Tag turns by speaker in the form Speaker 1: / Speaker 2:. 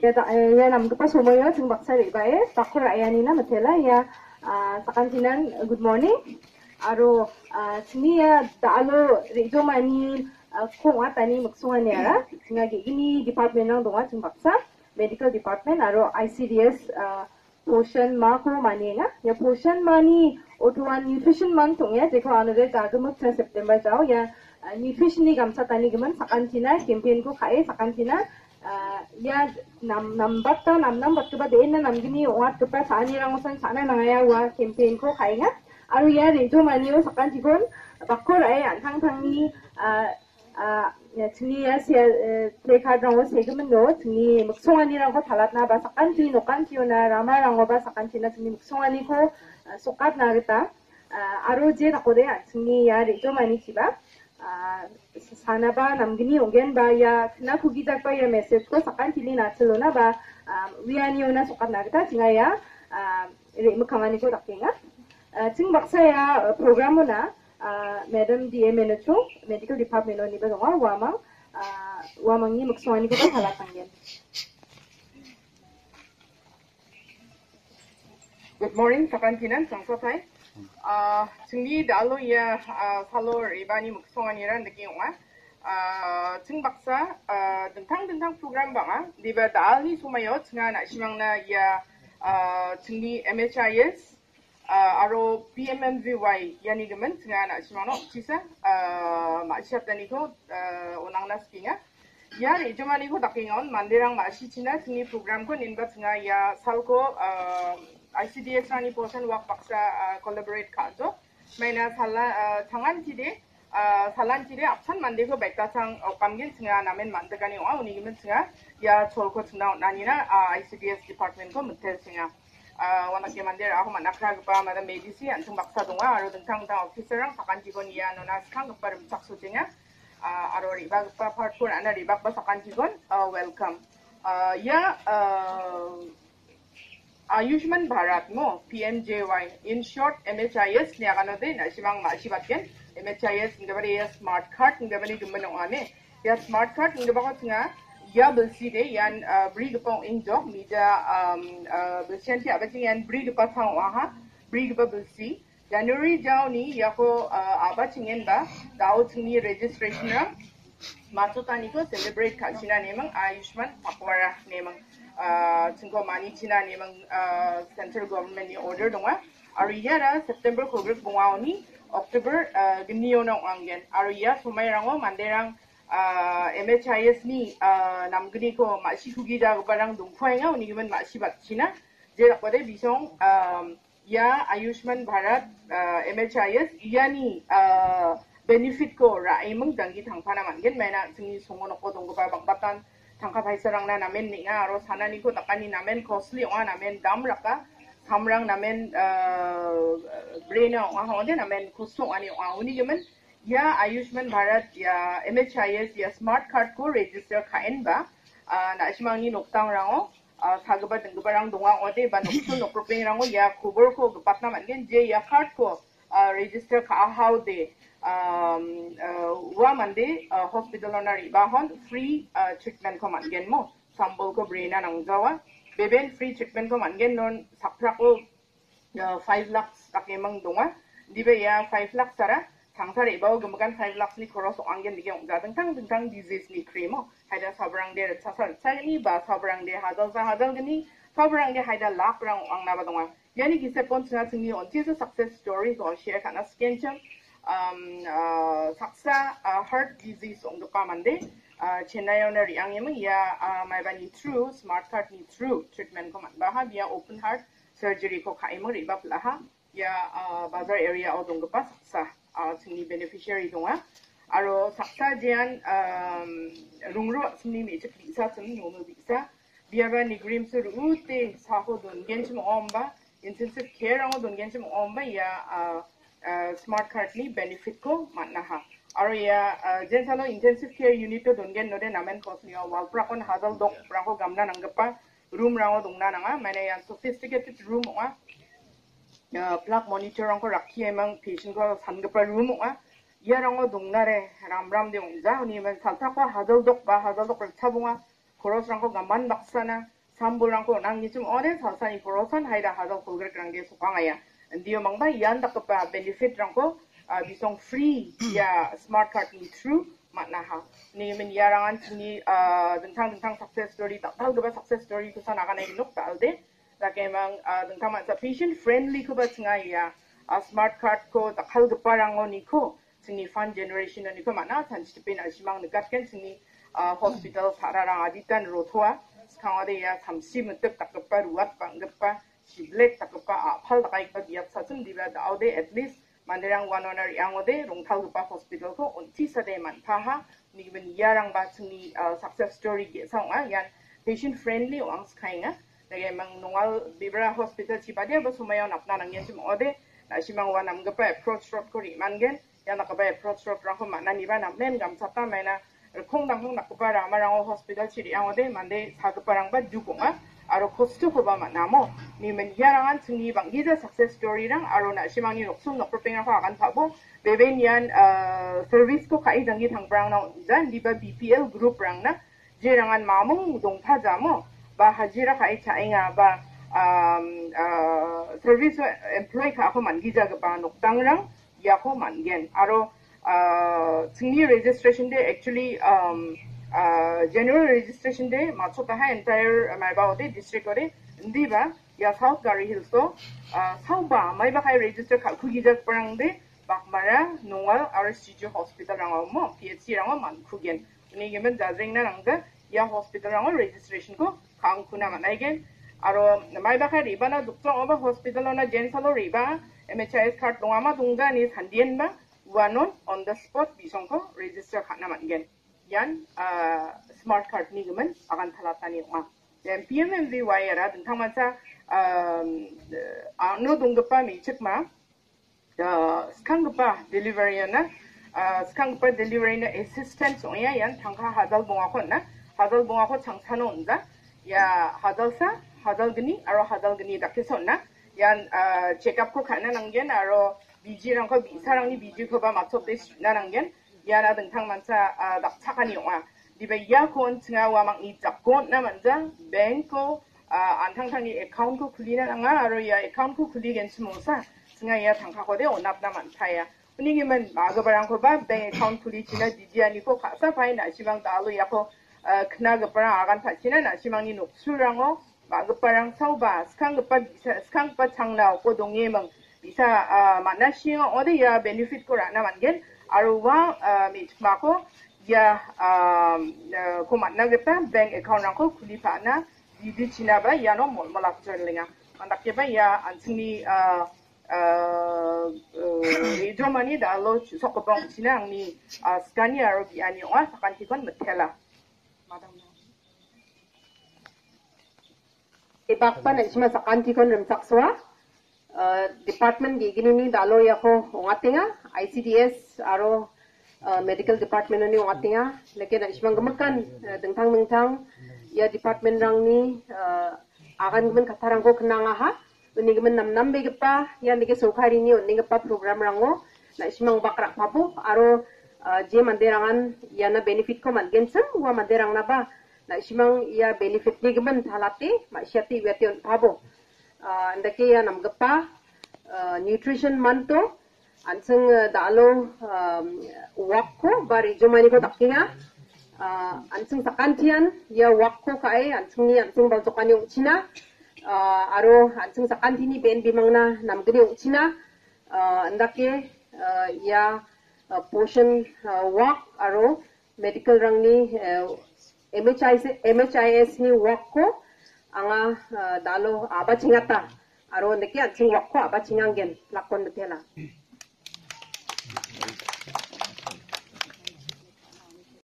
Speaker 1: Ya, tak, eh, ya nam kepas semuanya jeng baksa di bae, takut rakyatina matela ya ah, sakantinan good morning. Aro sini ya dalo rejo mani kung atani maksungan ya, ngagi ini department nang donga jeng baksa, medical department aro ICDS ah, पोषण माँ को मानिएगा या पोषण मानी ओटुवान nutrition month होंगे जेको आनुरे जागमक छ सेप्टेम्बर जाओ या न्यूट्रिशन नि गामसा तानी गमन सकान्थिना कैंपेन को खाए सकान्थिना या nam nam batta nam nam batta ba de na nam gini wat ke pa sani rang san sana na ya wa campaign ko khai nga aru ya re jo mani o sakan jikon bakko rai an thang thang ni ya chini ya se lekha rang o se gmen no chini muksongani rang ko thalat na ba sakan ti no kan ti na rama rang o ba sakan ti na chini muksongani ko sokat na gita aru je na ko de chini ya re jo mani chiba sana ba namgini ongen ba ya na kugi jak ba ya message ko sakan tili na chelo na ba wiani ona sokat na kita jinga ya re mukhamani ko dakenga jing baksa ya program na madam DM manager medical department oni ba donga wamang wamang ni mukswani ko ba hala tanggen
Speaker 2: Good morning, 사간티는 정서타이. 아, 증리 달로야 아, 살로 madam DM N HO medical department निबो दङ वामां वामांनि मोखसङानिखौबो हाला थांगोन Good morning, Sapan Kinan, Sangsotai. Tungni dalo ya salo ribani muksongan iran deki yunga. Tung baksa dentang dentang program banga diba dal ni sumayo tunga nak simang na ya tungni MHIS aro PMMVY yani gemen tengana shimano chisa ma'shiyat tani ko onang nas kinga ya re jomani ko dakingon mandirang ma'shi china tsini program ko ninba tsenga ya sal ko ICDS rani portion wak paksa collaborate ka jo maina sala tangan tide 살란 길에 앞선 만들고 백다상 감긴 증아 나면 만들가니 와 운이기면 증아 야 졸고 증나 나니나 ICDS department ko mutel tsinga collaborate खाजो मैंने साला थांगान चिदे सालान चिदे अपसान मंदिर को बैठा सांग कामगिन सिंगा नामेन मंदगानी वा उनी गिमन सिंगा या छोल को सिंगा नानी ना ICDS डिपार्टमेंट को मुत्ते सिंगा wana ke mandir ako manakra gpa mada medisi antung baksa dunga aro dengtang dang officer ang sakan jigon iya nona skang gpa rum saksu jinga uh, aro ribag pa part pun ana ribag pa sakan jigon uh, welcome uh, ya uh, Ayushman Bharat mo PMJY in short MHIS niya kano din na simang masibatken MHIS nga bari ya smart card nga bari gumanong ane ya smart card nga ba ko nga ya belsi de yan bri gapong injo media um belsian ti abati yan bri gapa thang aha bri gapa belsi January jaw ni ya ko aba chingen ba daw chingni registration ra. Maso tani ko celebrate kalsina nemang Ayushman Pakwara nemang chingko mani china nemang central government ni order donga aru yara September ko grip bunga ni October gniyo na anggen. Aru ya sumay rango manderang MHIS ni namgni ko masi kugi da barang dungkhwai nga uni giman masi batchina je lakpade bisong ya Ayushman Bharat MHIS yani benefit ko ra imang dangi thangpana mangen maina singi songono ko donggo ba bangbatan thangka paisarang na namen ni nga aro sanani ko takani namen costly nga namen dam raka samrang namen brain nga honde namen kusong ani nga uni giman या आयुष्मान भारत या MHIS या smart card को रेजिस्टर खाइन बा नाशिमांनि नोक्तां राङो सागबा दंगबा रां दङा अदे बा नोक्सु नोक्रोपें राङो या खबर को पाटना मानगेन जे या कार्ड को रेजिस्टर खा हाउ दे वा मंदे हॉस्पिटल ना रिबा हन फ्री ट्रीटमेंट को मानगेन मो संबल को ब्रेना नंगजावा बेबेन फ्री ट्रीटमेंट को मानगेन नन साप्रा को 5 लाख ताकेमंग दङा दिबे या 5 लाख सारा tangsa re bawa gemakan five lakhs ni koros angin dige ongga tentang tentang disease ni krimo haida sabrang de sasar sagni ba sabrang de hadal sa hadal gini sabrang de haida lak rang ang na badonga yani kise pon sina sini on tisa success story ko share kana skin cham um saksa heart disease ong doka mande. Chennai ona riang yemang ya mai bani true smart heart ni true treatment ko man ba biya open heart surgery ko khaimo ri ba plaha ya bazar area o dong pa saksa sini beneficiary donga aro saksa jian rungro sini me chak bisa sini nomo bisa biaba ni grim sur ute saho don genchim omba intensive care ang don genchim omba ya smart card ni benefit ko manna ha aro ya jen salo intensive care unit to don gen node namen kos ni wal prakon hadal dok prako plug monitor orang kok rakhi emang patient kok sanggup perlu mukha ya orang kok dongnar eh ram ram deh orang jauh nih emang salta kok hadal dok bah hadal dok percaya bunga koros orang kok gaman na sambul orang kok cum orang salsa ini korosan hari hadal kolger orang dia suka nggak ya dia bah iya ndak benefit orang kok bisa free ya smart card ini through makna ha ni men yarangan ni uh, tentang tentang success story tak tahu gebas success story tu sana akan ai nok tak lagi emang dentang mak patient friendly ko ba ya. Smart card ko tak tahu gaba rango ni ko. Sini generation ni ko makna tan stipin asimang negat kan sini hospital sararang aditan rothwa kangade ya samsi mentek tak gaba ruat bang gaba siblek tak gaba apal tak ai gaba biat sasum diba daude at least manderang wanonar yangode rongtal lupa hospital ko unti sade manpaha ni ben yarang ba chungni success story ge songa yan. Patient friendly wang skainga lagi mang nungal bibra hospital ci badia ba sumayo napna nang yan sim ode na simang wa nam gapa approach road ko ri mangen yan nakaba approach road rang ko mana ni ba nam men gam chata mena kong dang kong nakaba ra marang hospital ci ri yangode mande saguparang ba dukunga aro 코스트 호바마 나모 니면 야랑한 승리 방기자 success story랑 aro na 시망이 녹슨 녹프핑랑 화간 파보 베베니안 어 서비스 코 카이 장기 당브랑 나 자, 리바 BPL 그룹랑 나 제랑한 마몽 동타자모 바 하지라 ba hajira ka echa inga ba um uh service employee ka ko man giza ga ba noktang rang ya ko man gen aro uh tsingi registration day actually um uh general registration day ma cho ta entire my ba de district ore ndi ba ya south gari hill so uh sang ba mai ba kai register ka ku giza parang de ba mara noa rcg hospital rang mo phc rang man ku gen ni gemen da jing na rang ga ya hospital rang registration ko kang kuna man again aro mai ba kai riba na dukso oba hospital na gen salo riba MHIS card dongama dungga ni sandien ba wanon on the spot bisong ko register kana man again yan smart card ni gaman akan talatani ma dan PMMVY era tentang masa ano donggepa mi cekma skanggepa delivery na skanggepa delivery na assistant soya yan tangka hadal bunga ko na hadal bunga ko changchano unza ya hadal sa hadal gini aro hadal gini dakison na yan check up ko kana nanggen aro biji rang ko bisarang ni biji ko ba matop de na nanggen yana dengtang mansa dak chakani wa di ba ya kon tsinga wa mang i jak kon na manja bank ko antang tang ni account ko kulina nga aro ya account ko kuli gen smosa tsinga ya tangka ko de onap na man ya uni gi man ma ga barang ko ba bank account kuli china di dia ni ko khasa pai na simang da lo ya ko kna ga parang agan pha china na simang ni nok surango ma ga parang sau ba skang ga pa skang pa chang na ko dong ye mang bisa mana sing ode ya benefit ko ra na man gen aruwa mit mako ya kumat na kita bank account rangko kuli pa na di di china ba ya no mol malak jerlinga mandak ke ba ya ansini rejo mani da lo sok bong china ni skani aro bi ani wa sakan tikon metela
Speaker 3: pa na isma sakan tikon rem sakswa department gi gini ni dalo ya ko ngatinga ICDS aro medical department ni ngatinga lekin ismang gemakan dengtang dengtang ya department rang ni akan gemen katarang ko kenanga ha ini gemen nam nam begepa ya nige sokari ni ni gepa program rango na ismang bakra papu aro je manderangan ya na benefit ko man gensem wa manderang na ba. Na ismang ya benefit ni gemen halati ma syati wetion pabo ndake ya nam gapa nutrition manto anseng dalo wakko bari jomani ko takinga anseng sakantian ya wakko kai anseng ni anseng baltokani ung china. Aro anseng sakantini ben bimangna namgri ung china. Ndake ya portion wak aro medical rangni MHIS MHIS ni wakko anga dalo aba chingata aro ndeke anseng wakko aba chingangen lakon betela